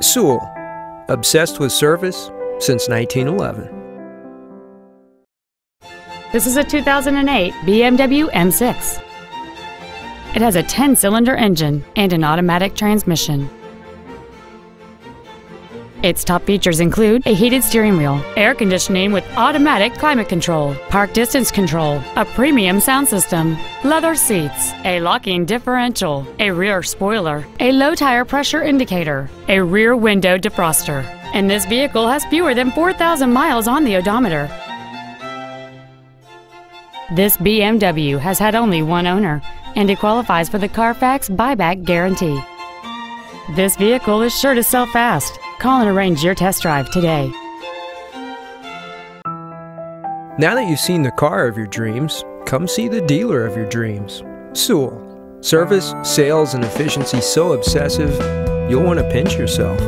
Sewell, obsessed with service since 1911. This is a 2008 BMW M6. It has a 10 cylinder engine and an automatic transmission. Its top features include a heated steering wheel, air conditioning with automatic climate control, park distance control, a premium sound system, leather seats, a locking differential, a rear spoiler, a low tire pressure indicator, a rear window defroster, and this vehicle has fewer than 4,000 miles on the odometer. This BMW has had only one owner, and it qualifies for the Carfax buyback guarantee. This vehicle is sure to sell fast. Call and arrange your test drive today. Now that you've seen the car of your dreams, come see the dealer of your dreams. Sewell. Service, sales, and efficiency so obsessive, you'll want to pinch yourself.